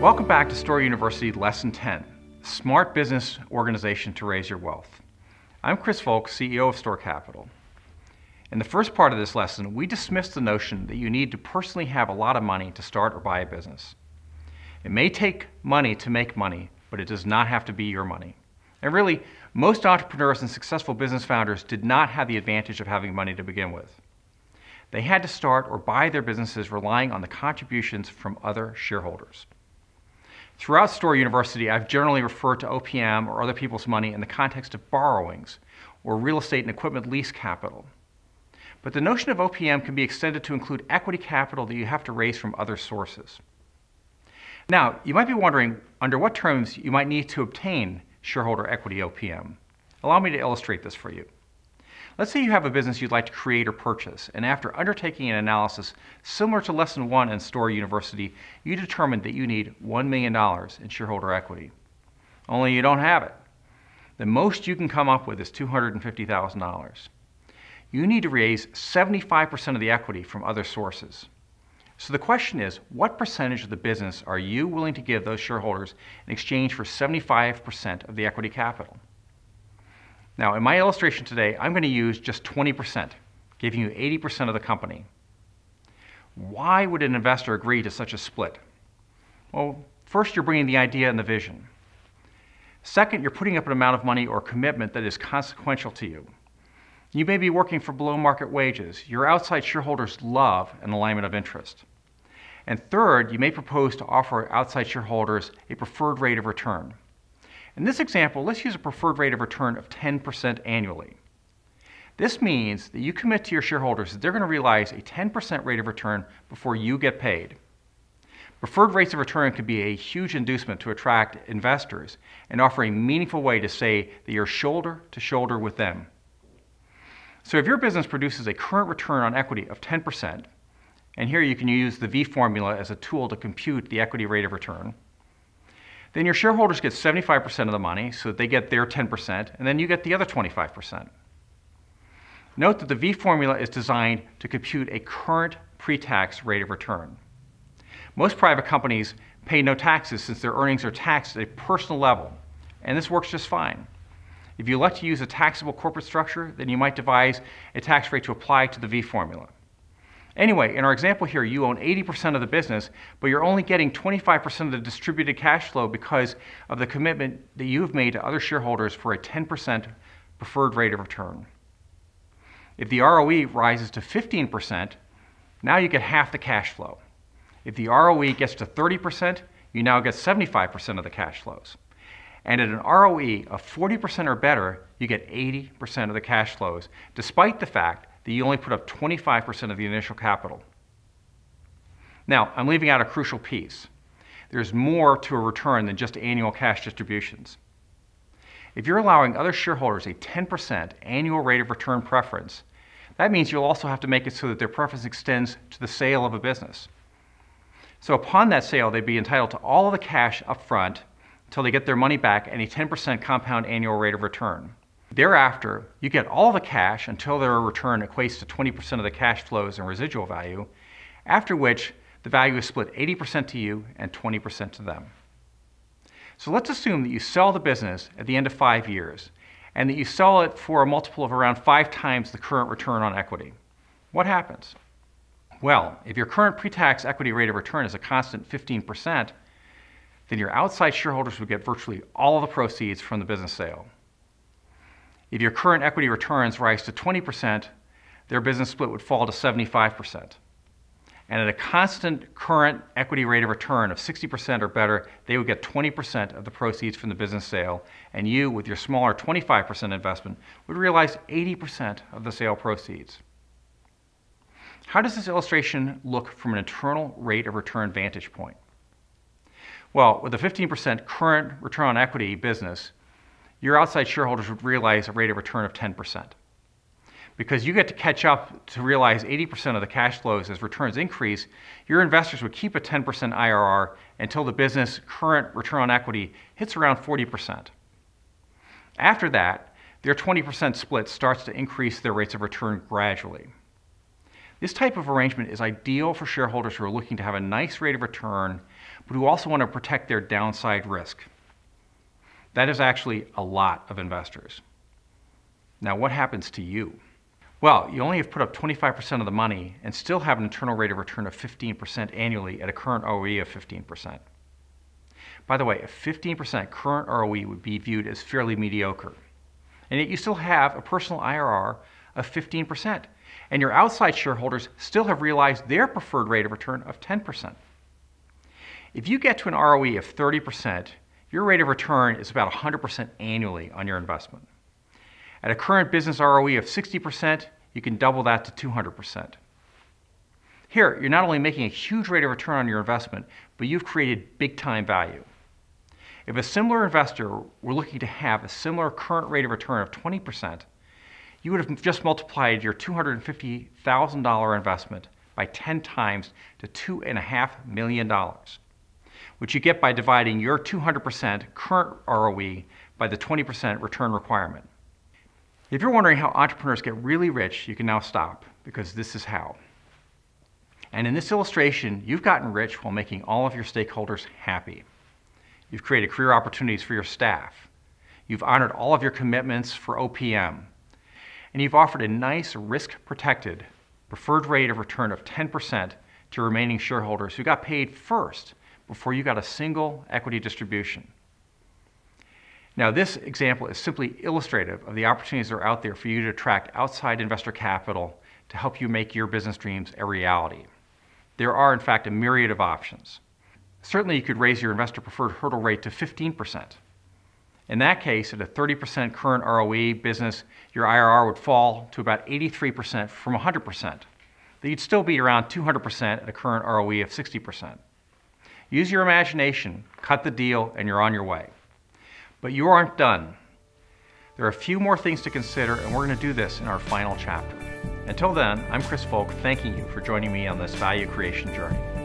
Welcome back to STORE University Lesson 10, Smart Business Organization to Raise Your Wealth. I'm Chris Volk, CEO of Store Capital. In the first part of this lesson, we dismissed the notion that you need to personally have a lot of money to start or buy a business. It may take money to make money, but it does not have to be your money. And really, most entrepreneurs and successful business founders did not have the advantage of having money to begin with. They had to start or buy their businesses relying on the contributions from other shareholders. Throughout STORE University, I've generally referred to OPM or other people's money in the context of borrowings or real estate and equipment lease capital. But the notion of OPM can be extended to include equity capital that you have to raise from other sources. Now, you might be wondering under what terms you might need to obtain shareholder equity OPM. Allow me to illustrate this for you. Let's say you have a business you'd like to create or purchase, and after undertaking an analysis similar to Lesson 1 in STORE University, you determined that you need $1 million in shareholder equity. Only you don't have it. The most you can come up with is $250,000. You need to raise 75% of the equity from other sources. So the question is, what percentage of the business are you willing to give those shareholders in exchange for 75% of the equity capital? Now, in my illustration today, I'm going to use just 20%, giving you 80% of the company. Why would an investor agree to such a split? Well, first, you're bringing the idea and the vision. Second, you're putting up an amount of money or commitment that is consequential to you. You may be working for below market wages. Your outside shareholders love an alignment of interest. And third, you may propose to offer outside shareholders a preferred rate of return. In this example, let's use a preferred rate of return of 10% annually. This means that you commit to your shareholders that they're going to realize a 10% rate of return before you get paid. Preferred rates of return can be a huge inducement to attract investors and offer a meaningful way to say that you're shoulder to shoulder with them. So if your business produces a current return on equity of 10%, and here you can use the V formula as a tool to compute the equity rate of return, then your shareholders get 75% of the money, so that they get their 10%, and then you get the other 25%. Note that the V formula is designed to compute a current pre-tax rate of return. Most private companies pay no taxes since their earnings are taxed at a personal level, and this works just fine. If you elect to use a taxable corporate structure, then you might devise a tax rate to apply to the V formula. Anyway, in our example here, you own 80% of the business, but you're only getting 25% of the distributed cash flow because of the commitment that you have made to other shareholders for a 10% preferred rate of return. If the ROE rises to 15%, now you get half the cash flow. If the ROE gets to 30%, you now get 75% of the cash flows. And at an ROE of 40% or better, you get 80% of the cash flows, despite the fact that you only put up 25% of the initial capital. Now, I'm leaving out a crucial piece. There's more to a return than just annual cash distributions. If you're allowing other shareholders a 10% annual rate of return preference, that means you'll also have to make it so that their preference extends to the sale of a business. So upon that sale, they'd be entitled to all of the cash up front until they get their money back and a 10% compound annual rate of return. Thereafter, you get all the cash until their return equates to 20% of the cash flows and residual value, after which the value is split 80% to you and 20% to them. So let's assume that you sell the business at the end of five years and that you sell it for a multiple of around five times the current return on equity. What happens? Well, if your current pre-tax equity rate of return is a constant 15%, then your outside shareholders would get virtually all of the proceeds from the business sale. If your current equity returns rise to 20%, their business split would fall to 75%. And at a constant current equity rate of return of 60% or better, they would get 20% of the proceeds from the business sale, and you, with your smaller 25% investment, would realize 80% of the sale proceeds. How does this illustration look from an internal rate of return vantage point? Well, with a 15% current return on equity business, your outside shareholders would realize a rate of return of 10%. Because you get to catch up to realize 80% of the cash flows as returns increase, your investors would keep a 10% IRR until the business current return on equity hits around 40%. After that, their 20% split starts to increase their rates of return gradually. This type of arrangement is ideal for shareholders who are looking to have a nice rate of return, but who also want to protect their downside risk. That is actually a lot of investors. Now, what happens to you? Well, you only have put up 25% of the money and still have an internal rate of return of 15% annually at a current ROE of 15%. By the way, a 15% current ROE would be viewed as fairly mediocre. And yet you still have a personal IRR of 15%. And your outside shareholders still have realized their preferred rate of return of 10%. If you get to an ROE of 30%, your rate of return is about 100% annually on your investment. At a current business ROE of 60%, you can double that to 200%. Here, you're not only making a huge rate of return on your investment, but you've created big time value. If a similar investor were looking to have a similar current rate of return of 20%, you would have just multiplied your $250,000 investment by 10 times to $2.5 million, which you get by dividing your 200% current ROE by the 20% return requirement. If you're wondering how entrepreneurs get really rich, you can now stop because this is how. And in this illustration, you've gotten rich while making all of your stakeholders happy. You've created career opportunities for your staff. You've honored all of your commitments for OPM. And you've offered a nice risk-protected preferred rate of return of 10% to remaining shareholders who got paid first before you got a single equity distribution. Now, this example is simply illustrative of the opportunities that are out there for you to attract outside investor capital to help you make your business dreams a reality. There are, in fact, a myriad of options. Certainly, you could raise your investor preferred hurdle rate to 15%. In that case, at a 30% current ROE business, your IRR would fall to about 83% from 100%. You'd still be around 200% at a current ROE of 60%. Use your imagination, cut the deal, and you're on your way. But you aren't done. There are a few more things to consider, and we're going to do this in our final chapter. Until then, I'm Chris Volk, thanking you for joining me on this value creation journey.